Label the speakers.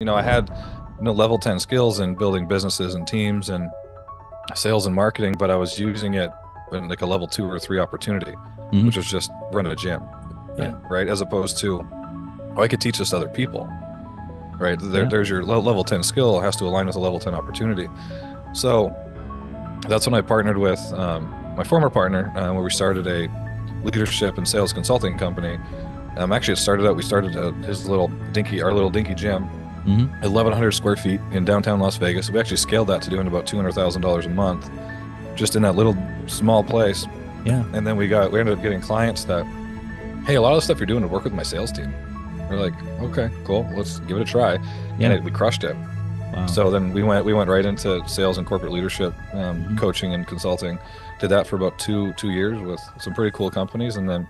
Speaker 1: You know, I had you know level 10 skills in building businesses and teams and sales and marketing, but I was using it in like a level two or three opportunity,
Speaker 2: Mhm.
Speaker 1: which was just run a gym.
Speaker 2: Yeah.
Speaker 1: Right. As opposed to, oh, I could teach this to other people. Right. There,
Speaker 2: Yeah.
Speaker 1: There's your level 10 skill has to align with a level 10 opportunity. So that's when I partnered with um, my former partner, uh, where we started a leadership and sales consulting company. Um, actually, it started out, we started at his little dinky, our little dinky gym,
Speaker 2: Mhm.
Speaker 1: 1,100 square feet in downtown Las Vegas. We actually scaled that to doing about $200,000 a month just in that little small place.
Speaker 2: Yeah.
Speaker 1: And then we got, we ended up getting clients that, hey, a lot of the stuff you're doing would work with my sales team. We're like, okay, cool, let's give it a try.
Speaker 2: Yeah.
Speaker 1: And it, we crushed it.
Speaker 2: Wow.
Speaker 1: So then we went we went right into sales and corporate leadership, um,
Speaker 2: Mhm.
Speaker 1: coaching and consulting. Did that for about two two years with some pretty cool companies, and then